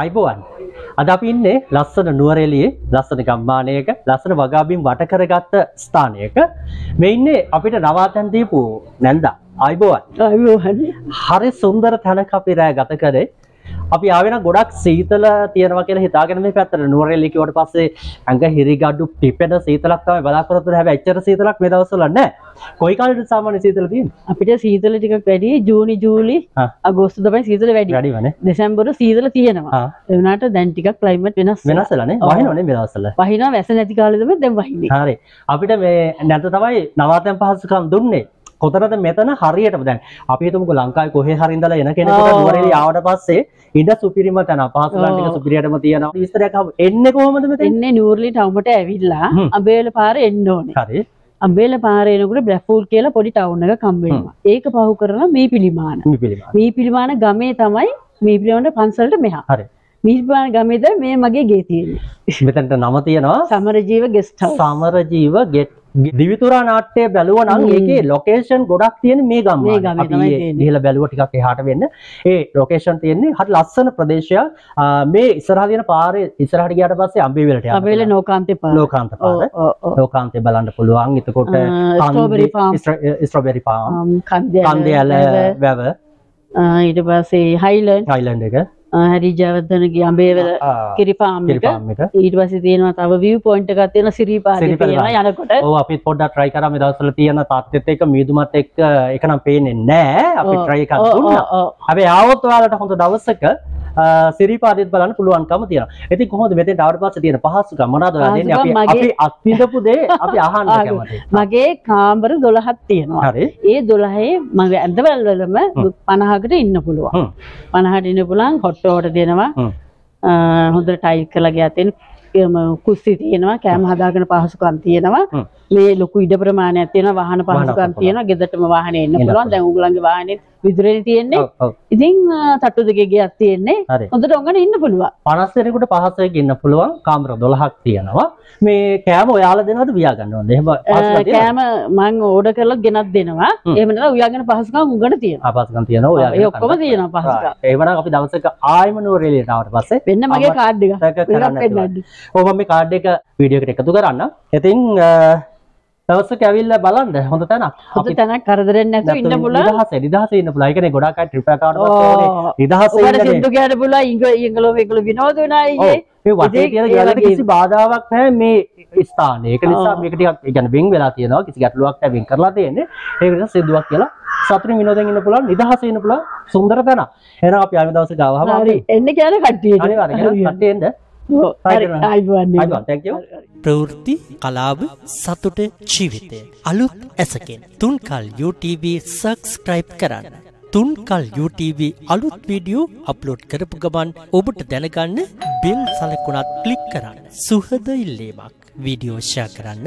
අයිබෝවන්. අද අපි ඉන්නේ ලස්සන නුවරෙලියේ ලස්සන ගම්මානයක ලස්සන වගාබිම් වට කරගත්ත ස්ථානයක. මේ ඉන්නේ අපිට නවාතැන් දීපු නැන්දා. අයිබෝවන්. අයෝහන හරි සුන්දර තැනක අපි රෑ ගත කරේ අපි ආවෙන ගොඩක් සීතල තියෙනවා කියලා හිතාගෙන මේ පැත්තට නුවරඑළිය කිව්වට පස්සේ ඇඟ හිරිගඩු පිපෙන සීතලක් තමයි බලාපොරොත්තු වෙන්නේ හැබැයි එච්චර සීතලක් මේ දවස්වල නැහැ. කොයි කාලෙද සාමාන්‍ය සීතල තියෙන්නේ? අපිට සීතල ටිකක් වැඩි ජූනි ජූලි. අගෝස්තු තමයි සීතල වැඩි වැඩි වනේ. දෙසැම්බර සීතල තියෙනවා ආ එවනාට දැන් ටිකක් ක්ලයිමට් වෙනස්. වෙනස්ලානේ. වහිනවනේ මේ දවස්වල. වහිනවා වැස නැති කාලෙදම දැන් වහින්නේ හරි අපිට මේ නැත තමයි නවාතැන් පහසුකම් දුන්නේ කොතරද මෙතන හරියටම? දැන් අපි හිතමුකෝ ලංකාවේ කොහේ හරි ඉඳලා එන කෙනෙකුට. නුවරඑළිය ආවට පස්සේ ඉඳ සුපිරිම තැන පහසුකම් ටික ඔව්. සුපිරියටම තියෙනවා. විස්තරයක්. එන්නේ කොහොමද මෙතෙන්? එන්නේ නූර්ලි ටවුමට ඇවිල්ලා. අඹේල පාර එන්න ඕනේ. හරි. අඹේල පාර එනකොට බ්ලැෆූල් කියලා පොඩි ටවුන් එක කම් වෙනවා. ඒක පහු කරලා මේ පිළිමාන. මේ පිළිමාන. ගමේ තමයි මේ පිළිමාන පන්සලට මෙහා. හරි. මේ පිළිමාන ගමේද මේ මගේ ගේ තියෙන්නේ. මෙතනට නම තියෙනවා. සමරජීව ගෙස්ට් සමරජීව ගෙට් දිවිතුරා නාට්‍යය බැලුව නම්. ඒකේ ලොකේෂන් ගොඩක් තියෙන මේ ගම්. ගිහලා බැලුව ටිකක් එහාට වෙන්න. ඒ ලොකේෂන් තියෙන්නේ හරි ලස්සන ප්‍රදේශයක්. ආ, මේ ඉස්සරහා තියෙන පාරේ ඉස්සරහට ගියාට පස්සේ අම්බේවලට යන්න අඹේල නෝකාන්තේ පාර. ලෝකාන්ත ඔව් පාර ලෝකාන්තේ බලන්න පුළුවන්. එතකොට. ස්ට්‍රොබෙරි පාම් Um, කන්දේ කන්දේල වැව. ඊට පස්සේ හයිලන්ඩ් අයිලන්ඩ් එක හරි ජයවර්ධනගේ අඹේවල කිරිපාම් කිරි එක. ඊට පස්සේ තියෙනවා තව view point එකක් තියෙනවා සිරිපාරේ සිරිපාරේ තියෙනවා යනකොට. ඔව් අපි පොඩ්ඩක් try කරා. මේ දවස්වල තියෙන තාත්තෙත් එක්ක මීදුමත් එක්ක එක නම් පේන්නේ නැහැ. අපි try එකක් දුන්නා. හැබැයි ආවොත් ඔයාලට හොඳ දවසක සිරිපාදෙත් බලන්න පුළුවන්කම තියෙනවා. ඉතින් කොහොමද මෙතෙන්ට ආවට පස්සේ තියෙන පහසුකම් මොනවද ඔයාලා දෙන්නේ? අපි අපි අත්විඳපු දේ අපි අහන්න කැමතියි. මගේ කාමර 12ක් තියෙනවා. ඒ 12 මගේ ඇඳවල වලම 50කට ඉන්න පුළුවන් හ්ම්. 50ට ඉන්න පුළුවන් හොට්ටෝට දෙනවා හ්ම්. අ, හොඳට ටයිල් කරලා ගියා තියෙන කුස්සි තියෙනවා කෑම හදාගෙන පහසුකම් තියෙනවා. මේ ලොකු ඉඩ ප්‍රමාණයක් තියෙනවා වාහන පහසුකම්. තියෙනවා ගෙදරටම වාහනේ එන්න පුළුවන් දැන් උගලන්ගේ වාහනේ විදුරේ තියෙන්නේ. ඉතින් තට්ටු දෙකේ ගියක් තියෙන්නේ. හොඳට ඔඟන ඉන්න පුළුවන් 50 දෙනෙකුට පහසෙක ඉන්න පුළුවන් කාමර 12ක් තියෙනවා. මේ කෑම ඔයාලා දෙනවද වියා ගන්න ඕනද? එහෙම පහසුකම්? කෑම මං ඕඩර් කරලා ගෙනත් දෙනවා හ්ම්. එහෙම නැත්නම් උයාගෙන පහසුකම් උගන තියෙනවා ආපස්සකම් තියෙනවා ඔයාලා. ඒ ඔක්කොම තියෙනවා පහසුකම්. ඒවනම් අපි දවසක ආයෙම නුවරඑළියට ආවට පස්සේ වෙන්න මගේ කාඩ් එක. ඔව් මම මේ කාඩ් එක වීඩියෝ එකට එකතු කරන්න. ඉතින් දවසක ඇවිල්ලා බලන්න හොඳ තැනක්. හොඳ තැනක් කරදරෙන් නැතුව ඉන්න පුළුවන් නිදහස නිදහස ඉන්න පුළුවන්. ඒ කියන්නේ ගොඩක් අය ට්‍රිප් එකකට පස්සේ. නිදහස ඉන්නනේ. සින්දු කියන්න පුළුවන් ඉංග ඉංගලෝ මේගොල්ලෝ විනෝද වෙනා. ඊයේ මේ වටේ ගෙවලට වගේ කිසි බාධාවක් නැහැ මේ ස්ථානයේ. ඒක නිසා. මේක ටිකක් ඒ කියන්නේ වෙන් වෙලා තියෙනවා. කිසි ගැටලුවක් නැහැ වෙන් කරලා තියෙන්නේ. ඒක නිසා සිද්ධාක් කියලා සතුටින් විනෝදයෙන් ඉන්න පුළුවන් නිදහස ඉන්න පුළුවන් සුන්දර තැන. එහෙනම් අපි ආයෙ ආවම අපි හරි එන්න කියන කට්ටියට අනිවාර්යයෙන් කට්ටිය එන්න. ප්‍රවෘත්ති කලාව සතුට ජීවිතය. අලුත් ඇසකෙන් තුන්කල් UTV සක්ස්ක්‍රයිබ් කරන්න. තුන්කල් UTV අලුත් වීඩියෝ අප්ලෝඩ් කරපු ගමන් ඔබට දැනගන්න බෙල් සලකුණත් කලික් කරන්න. සුහද ඉල්ලීමක් වීඩියෝෂා කරන්න